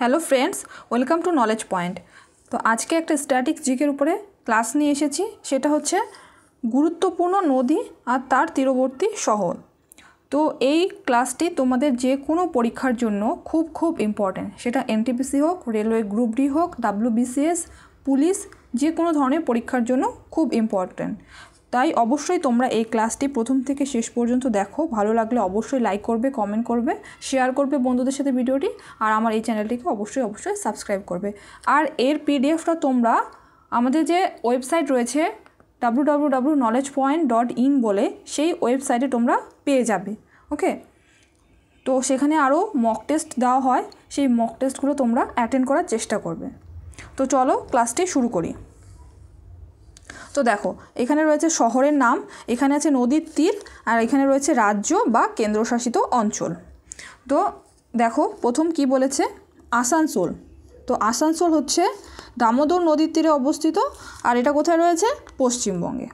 Hello friends, welcome to knowledge point তো আজকে একটা স্ট্যাটিক জিকের উপরে ক্লাস নিয়ে এসেছি, সেটা হচ্ছে গুরুত্বপূর্ণ নদী আর তার তীরবর্তী শহর। তো এই ক্লাসটি তোমাদের যে কোনো পরীক্ষার জন্য খুব খুব ইম্পর্ট্যান্ট সেটা এনটিপিসি হোক রেলওয়ে গ্রুপ ডি হোক ডাব্লিউবিসিএস পুলিশ যে কোনো ধরনের পরীক্ষার জন্য খুব ইম্পর্ট্যান্ট তাই অবশ্যই তোমরা এই ক্লাসটি প্রথম থেকে শেষ পর্যন্ত দেখো। ভালো লাগলে অবশ্যই লাইক করবে কমেন্ট করবে শেয়ার করবে বন্ধুদের সাথে ভিডিওটি, আর আমার এই চ্যানেলটিকে অবশ্যই অবশ্যই সাবস্ক্রাইব করবে। আর এর পিডিএফটা তোমরা আমাদের যে ওয়েবসাইট রয়েছে W knowledge point dot in বলে, সেই ওয়েবসাইটে তোমরা পেয়ে যাবে। ওকে তো সেখানে আরও মক টেস্ট দেওয়া হয়। সেই মক টেস্টগুলো তোমরা অ্যাটেন্ড করার চেষ্টা করবে। তো চলো ক্লাসটি শুরু করি। তো দেখো, এখানে রয়েছে শহরের নাম, এখানে আছে নদীর তীর, আর এখানে রয়েছে রাজ্য বা কেন্দ্রশাসিত অঞ্চল। তো দেখো, প্রথম কি বলেছে? আসানসোল। তো আসানসোল হচ্ছে দামোদর নদীর তীরে অবস্থিত, আর এটা কোথায় রয়েছে? পশ্চিমবঙ্গে।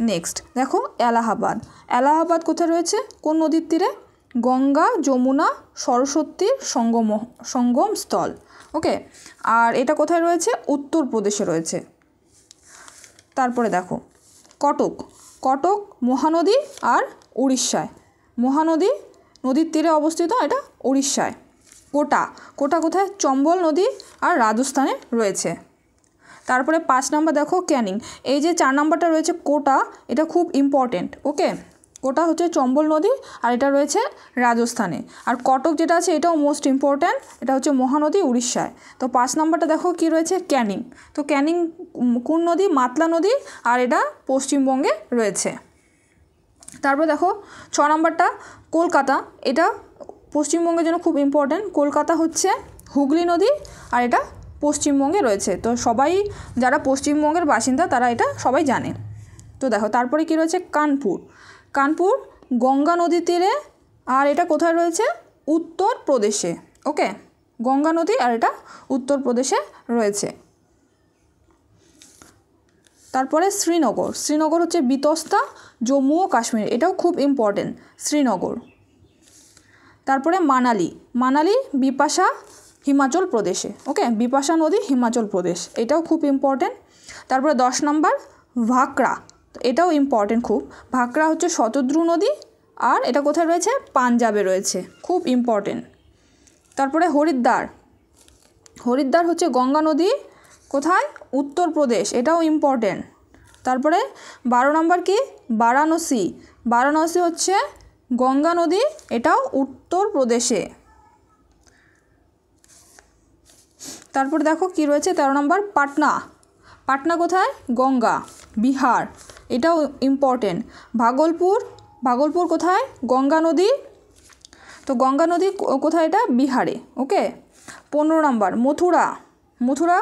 নেক্সট দেখো, এলাহাবাদ। এলাহাবাদ কোথায় রয়েছে? কোন নদীর তীরে? গঙ্গা, যমুনা সরস্বতীর সঙ্গম সঙ্গম স্থল। ওকে আর এটা কোথায় রয়েছে? উত্তরপ্রদেশে রয়েছে। তারপরে দেখো, কটক। কটক, মহানদী আর উড়িষ্যায় মহানদী নদীর তীরে অবস্থিত, এটা উড়িষ্যায় কোটা। কোটা কোথায়? চম্বল নদী আর রাজস্থানে রয়েছে। তারপরে পাঁচ নাম্বার দেখো ক্যানিং। এই যে চার নাম্বারটা রয়েছে কোটা, এটা খুব ইম্পর্টেন্ট ওকে কোটা হচ্ছে চম্বল নদী আর এটা রয়েছে রাজস্থানে। আর কটক যেটা আছে এটাও মোস্ট ইম্পর্ট্যান্ট এটা হচ্ছে মহানদী উড়িষ্যায়। তো পাঁচ নাম্বারটা দেখো কি রয়েছে? ক্যানিং। তো ক্যানিং কোন নদী? মাতলা নদী আর এটা পশ্চিমবঙ্গে রয়েছে। তারপরে দেখো ছ নাম্বারটা, কলকাতা। এটা পশ্চিমবঙ্গের জন্য খুব ইম্পর্ট্যান্ট কলকাতা হচ্ছে হুগলি নদী আর এটা পশ্চিমবঙ্গে রয়েছে। তো সবাই যারা পশ্চিমবঙ্গের বাসিন্দা তারা এটা সবাই জানে। তো দেখো তারপরে কি রয়েছে? কানপুর। কানপুর, গঙ্গা নদীর তীরে, আর এটা কোথায় রয়েছে? উত্তরপ্রদেশে। ওকে গঙ্গা নদী আর এটা উত্তরপ্রদেশে রয়েছে। তারপরে শ্রীনগর। শ্রীনগর হচ্ছে বিতস্তা, জম্মু ও কাশ্মীর। এটাও খুব ইম্পর্টেন্ট শ্রীনগর। তারপরে মানালি। মানালি বিপাশা, হিমাচল প্রদেশে। ওকে বিপাশা নদী, হিমাচল প্রদেশ। এটাও খুব ইম্পর্টেন্ট তারপরে দশ নম্বর, ভাকরা। এটাও ইম্পর্টেন্ট খুব। ভাকরা হচ্ছে শতদ্রু নদী আর এটা কোথায় রয়েছে? পাঞ্জাবে রয়েছে। খুব ইম্পর্টেন্ট তারপরে হরিদ্বার। হরিদ্বার হচ্ছে গঙ্গা নদী, কোথায়? উত্তরপ্রদেশ এটাও ইম্পর্টেন্ট তারপরে বারো নম্বর কি? বারাণসী। বারাণসী হচ্ছে গঙ্গা নদী, এটাও উত্তরপ্রদেশে তারপরে দেখো কি রয়েছে? তেরো নম্বর পাটনা। পাটনা কোথায়? গঙ্গা। বিহার। এটাও ইম্পর্টেন্ট ভাগলপুর ভাগলপুর কোথায়? গঙ্গা নদী। তো গঙ্গা নদী কোথায় এটা? বিহারে ওকে পনেরো নম্বর, মথুরা। মথুরা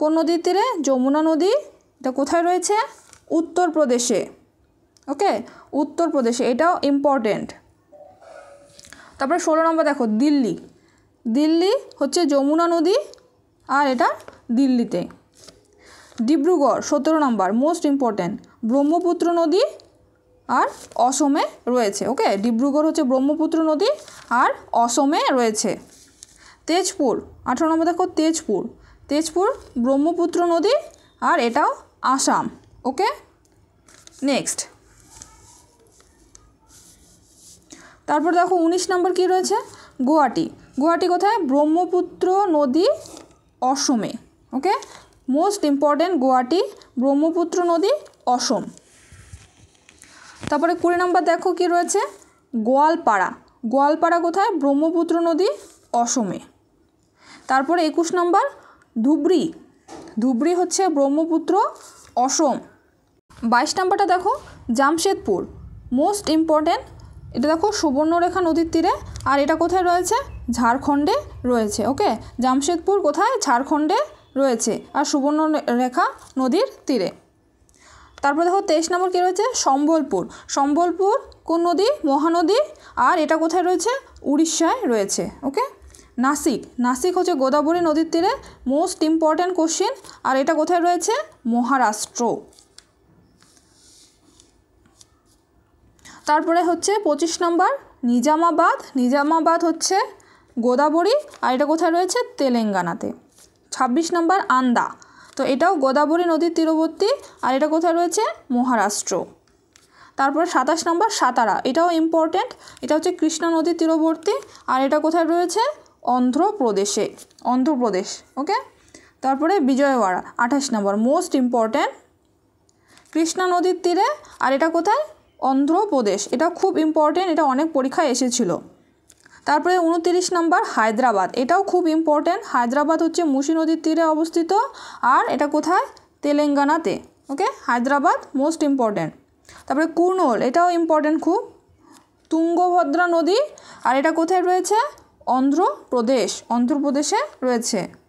কোন নদীর তীরে? যমুনা নদী। এটা কোথায় রয়েছে? উত্তরপ্রদেশে ওকে উত্তরপ্রদেশে, এটাও ইম্পর্টেন্ট তারপরে ষোলো নম্বর দেখো, দিল্লি। দিল্লি হচ্ছে যমুনা নদী আর এটা দিল্লিতে। ডিব্রুগড়, সতেরো নম্বর মোস্ট ইম্পর্ট্যান্ট ব্রহ্মপুত্র নদী আর অসমে রয়েছে ওকে ডিব্রুগড় হচ্ছে ব্রহ্মপুত্র নদী আর অসমে রয়েছে। তেজপুর, আঠেরো নম্বর দেখো, তেজপুর। তেজপুর, ব্রহ্মপুত্র নদী আর এটাও আসাম ওকে নেক্সট তারপর দেখো, উনিশ নম্বর কী রয়েছে? গুয়াহাটি। গুয়াহাটি কোথায়? ব্রহ্মপুত্র নদী অসমে okay most important Guwahati, Brahmaputra নদী, অসম। তারপরে কুড়ি নম্বর দেখো কি রয়েছে? গোয়ালপাড়া। গোয়ালপাড়া কোথায়? ব্রহ্মপুত্র নদী, অসমে। তারপরে একুশ নম্বর, ধুবড়ি। ধুবড়ি হচ্ছে ব্রহ্মপুত্র, অসম। বাইশ নম্বরটা দেখো, জামশেদপুর। মোস্ট ইম্পর্ট্যান্ট এটা দেখো সুবর্ণরেখা নদীর তীরে। আর এটা কোথায় রয়েছে? ঝাড়খণ্ডে রয়েছে ওকে জামশেদপুর কোথায়? ঝাড়খণ্ডে রয়েছে। আর সুবর্ণরেখা নদীর তীরে। তারপর দেখো, তেইশ নম্বর কী রয়েছে? সম্বলপুর। সম্বলপুর কোন নদী? মহানদী। আর এটা কোথায় রয়েছে? উড়িষ্যায় রয়েছে। ওকে? নাসিক। নাসিক হচ্ছে গোদাবরী নদীর তীরে মোস্ট ইম্পর্ট্যান্ট কোশ্চেন আর এটা কোথায় রয়েছে? মহারাষ্ট্র। তারপরে হচ্ছে পঁচিশ নম্বর, নিজামাবাদ। নিজামাবাদ হচ্ছে গোদাবরী। আর এটা কোথায় রয়েছে? তেলেঙ্গানাতে। ছাব্বিশ নম্বর আন্দা। তো এটাও গোদাবরী নদীর তীরবর্তী আর এটা কোথায় রয়েছে? মহারাষ্ট্র। তারপরে সাতাশ নম্বর সাতারা, এটাও ইম্পর্ট্যান্ট এটা হচ্ছে কৃষ্ণা নদীর তীরবর্তী আর এটা কোথায় রয়েছে? অন্ধ্রপ্রদেশে, অন্ধ্রপ্রদেশ ওকে তারপরে বিজয়ওয়াড়া, আঠাশ নম্বর মোস্ট ইম্পর্ট্যান্ট কৃষ্ণা নদীর তীরে আর এটা কোথায়? অন্ধ্রপ্রদেশ, এটা খুব ইম্পর্টেন্ট এটা অনেক পরীক্ষায় এসেছিল। তারপরে উনতিরিশ নম্বর হায়দ্রাবাদ। এটাও খুব ইম্পর্ট্যান্ট হায়দ্রাবাদ হচ্ছে মুসি নদীর তীরে অবস্থিত। আর এটা কোথায়? তেলেঙ্গানাতে। ওকে হায়দ্রাবাদ মোস্ট ইম্পর্ট্যান্ট তারপরে কুর্নুল, এটাও ইম্পর্ট্যান্ট খুব। তুঙ্গভদ্রা নদী। আর এটা কোথায় রয়েছে? অন্ধ্রপ্রদেশ। অন্ধ্রপ্রদেশে রয়েছে।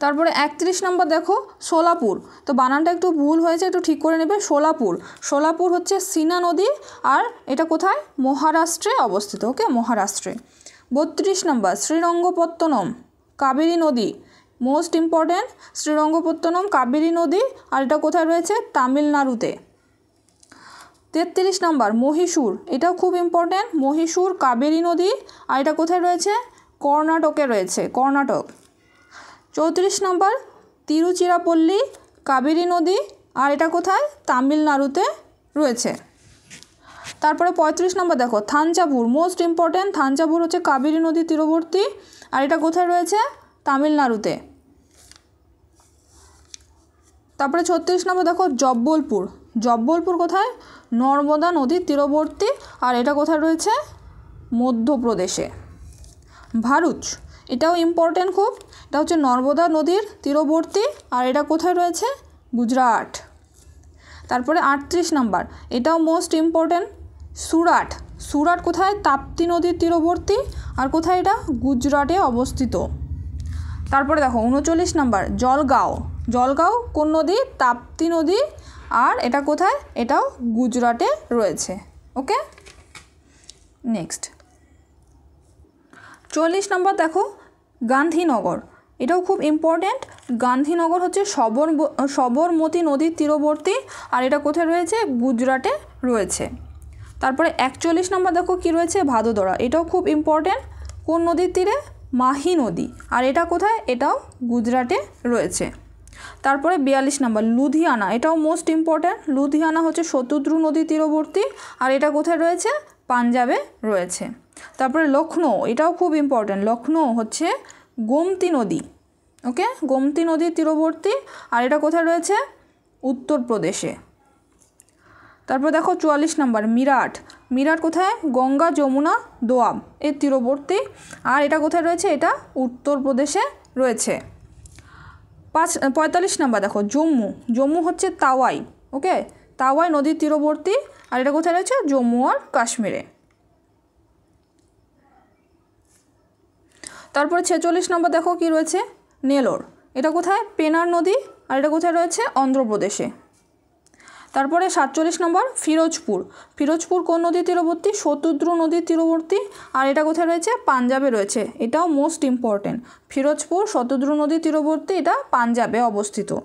তারপরে একত্রিশ নম্বর দেখো, সোলাপুর। তো বানানটা একটু ভুল হয়েছে, একটু ঠিক করে নেবে। সোলাপুর। সোলাপুর হচ্ছে সিনা নদী আর এটা কোথায়? মহারাষ্ট্রে অবস্থিত, ওকে? মহারাষ্ট্রে। বত্রিশ নম্বর, শ্রীরঙ্গপত্তনম, কাবেরী নদী। মোস্ট ইম্পর্ট্যান্ট, শ্রীরঙ্গপত্তনম, কাবেরী নদী আর এটা কোথায় রয়েছে? তামিলনাড়ুতে। তেত্রিশ নম্বর, মহীশূর। এটাও খুব ইম্পর্ট্যান্ট, মহীশূর, কাবেরী নদী আর এটা কোথায় রয়েছে? কর্ণাটকে রয়েছে, কর্ণাটক। চৌত্রিশ নম্বর, তিরুচিরাপল্লী, কাবেরী নদী, আর এটা কোথায়? তামিলনাড়ুতে রয়েছে। তারপরে পঁয়ত্রিশ নম্বর দেখো, থাঞ্জাভুর মোস্ট ইম্পর্ট্যান্ট থাঞ্জাভুর হচ্ছে কাবেরী নদীর তীরবর্তী, আর এটা কোথায় রয়েছে? তামিলনাড়ুতে। তারপরে ছত্রিশ নম্বর দেখো, জব্বলপুর। জব্বলপুর কোথায়? নর্মদা নদীর তীরবর্তী, আর এটা কোথায় রয়েছে? মধ্যপ্রদেশে। ভারুচ। এটাও ইম্পর্টেন্ট খুব। এটা হচ্ছে নর্মদা নদীর তীরবর্তী আর এটা কোথায় রয়েছে? গুজরাট। তারপরে আটত্রিশ নাম্বার, এটাও মোস্ট ইম্পর্টেন্ট সুরাট। সুরাট কোথায়? তাপ্তি নদীর তীরবর্তী আর কোথায় এটা? গুজরাটে অবস্থিত। তারপরে দেখো, উনচল্লিশ নাম্বার, জলগাঁও। জলগাঁও কোন নদী? তাপ্তি নদী। আর এটা কোথায়? এটাও গুজরাটে রয়েছে। ওকে নেক্সট চল্লিশ নম্বর দেখো, গান্ধীনগর। এটাও খুব ইম্পর্ট্যান্ট গান্ধীনগর হচ্ছে সবর সবরমতী নদীর তীরবর্তী আর এটা কোথায় রয়েছে? গুজরাটে রয়েছে। তারপরে একচল্লিশ নম্বর দেখো কি রয়েছে? ভাদোদরা। এটাও খুব ইম্পর্ট্যান্ট কোন নদীর তীরে? মাহি নদী। আর এটা কোথায়? এটাও গুজরাটে রয়েছে। তারপরে বিয়াল্লিশ নম্বর, লুধিয়ানা। এটাও মোস্ট ইম্পর্ট্যান্ট লুধিয়ানা হচ্ছে শত্রুদ্রু নদীর তীরবর্তী। আর এটা কোথায় রয়েছে? পাঞ্জাবে রয়েছে। তারপরে লখনৌ এটাও খুব ইম্পর্ট্যান্ট লখনৌ হচ্ছে গোমতী নদী ওকে গোমতী নদীর তীরবর্তী, আর এটা কোথায় রয়েছে? উত্তরপ্রদেশে তারপর দেখো চুয়াল্লিশ নম্বর, মিরাট। মিরাট কোথায়? গঙ্গা যমুনা দোয়াব, এর তীরবর্তী। আর এটা কোথায় রয়েছে? এটা উত্তরপ্রদেশে রয়েছে। পাঁচ, পঁয়তাল্লিশ নাম্বার দেখো, জম্মু। জম্মু হচ্ছে তাওয়াই ওকে তাওয়াই নদীর তীরবর্তী আর এটা কোথায় রয়েছে? জম্মু আর কাশ্মীরে। তারপরে ছেচল্লিশ নম্বর দেখো কি রয়েছে? নেলোর। এটা কোথায়? পেনার নদী। আর এটা কোথায় রয়েছে? অন্ধ্রপ্রদেশে। তারপরে সাতচল্লিশ নম্বর, ফিরোজপুর। ফিরোজপুর কোন নদীর তীরবর্তী? শত্রুদ্রু নদীর তীরবর্তী। আর এটা কোথায় রয়েছে? পাঞ্জাবে রয়েছে। এটাও মোস্ট ইম্পর্টেন্ট ফিরোজপুর, শত্রুদ্রু নদীর তীরবর্তী। এটা পাঞ্জাবে অবস্থিত।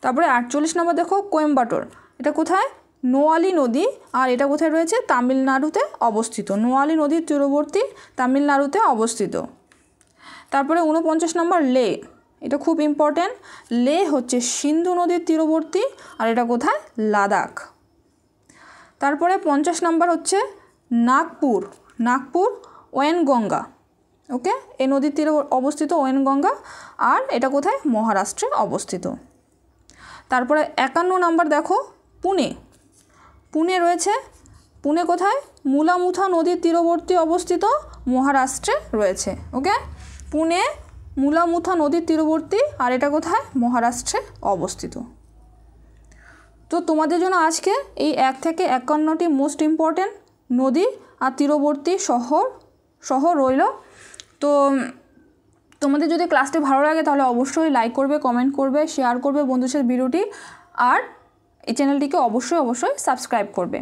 তারপরে আটচল্লিশ নম্বর দেখো, কোয়েম্বাটোর। কোথায়? নোয়ালি নদী। আর এটা কোথায় রয়েছে? তামিলনাড়ুতে অবস্থিত। নোয়ালি নদীর তীরবর্তী তামিলনাড়ুতে অবস্থিত। তারপরে উনপঞ্চাশ নম্বর লে। এটা খুব ইম্পর্ট্যান্ট লে হচ্ছে সিন্ধু নদীর তীরবর্তী আর এটা কোথায়? লাদাখ। তারপরে পঞ্চাশ নম্বর হচ্ছে নাগপুর। নাগপুর, ওয়েনগঙ্গা। ওকে? এই নদীর তীরে অবস্থিত ওয়েনগঙ্গা। আর এটা কোথায়? মহারাষ্ট্রে অবস্থিত। তারপরে একান্ন নাম্বার দেখো। পুনে। পুনে রয়েছে। পুনে কোথায়? মুলামুথা নদীর তীরবর্তী অবস্থিত মহারাষ্ট্রে রয়েছে। ওকে? পুনে, মুলামুথা নদীর তীরবর্তী আর এটা কোথায়? মহারাষ্ট্রে অবস্থিত। তো তোমাদের জন্য আজকে এই এক থেকে একান্নটি মোস্ট ইম্পর্ট্যান্ট নদী আর তীরবর্তী শহর শহর রইল। তো তোমাদের যদি ক্লাসটি ভালো লাগে তাহলে অবশ্যই লাইক করবে কমেন্ট করবে শেয়ার করবে বন্ধুদের ভিডিওটি। আর এই চ্যানেলটিকে অবশ্যই অবশ্যই সাবস্ক্রাইব করবে।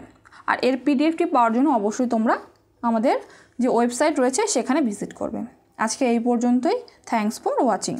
আর এর পিডিএফটি পাওয়ার জন্য অবশ্যই তোমরা আমাদের যে ওয়েবসাইট রয়েছে, সেখানে ভিজিট করবে। আজকে এই পর্যন্তই। Thanks for watching